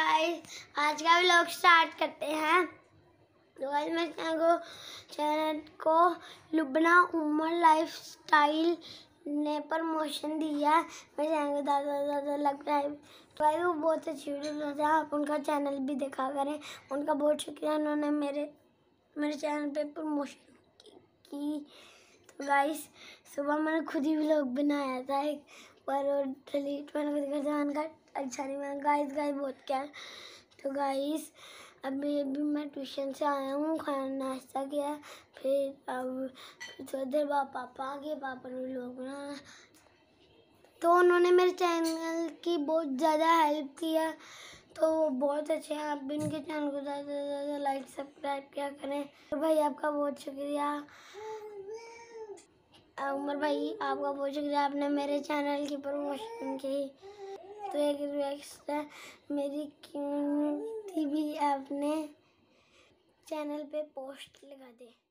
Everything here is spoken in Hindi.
गाइस आज का व्लॉग स्टार्ट करते हैं। तो गाइस मैं को चैनल को लुबना उमर लाइफ स्टाइल ने प्रमोशन दिया है। मैं चैनल को ज़्यादा ज़्यादा लग रहा है तो वो बहुत अच्छी वीडियो बनाते हैं। आप उनका चैनल भी देखा करें। उनका बहुत शुक्रिया। उन्होंने मेरे मेरे चैनल पे प्रमोशन की, की। तो गाइस सुबह मैंने खुद ही व्लॉग बनाया था। एक पर डिलीट मैंने कर मैंने कहा अच्छा नहीं मैंने गाइस गाइस बहुत क्या तो गाइस अभी अभी मैं ट्यूशन से आया हूँ, खाना नाश्ता किया फिर अब थोड़ी देर बाद पापा आ गए, पापा ने लोग तो उन्होंने मेरे चैनल की बहुत ज़्यादा हेल्प किया। तो वो बहुत अच्छे हैं, आप भी इनके चैनल को ज़्यादा से ज़्यादा लाइक सब्सक्राइब किया करें। तो भाई, आपका बहुत शुक्रिया। उमर भाई, आपका बहुत शुक्रिया। आपने मेरे चैनल की प्रमोशन की। तो एक रिक्वेस्ट है, मेरी कम्युनिटी भी आपने चैनल पे पोस्ट लगा दे।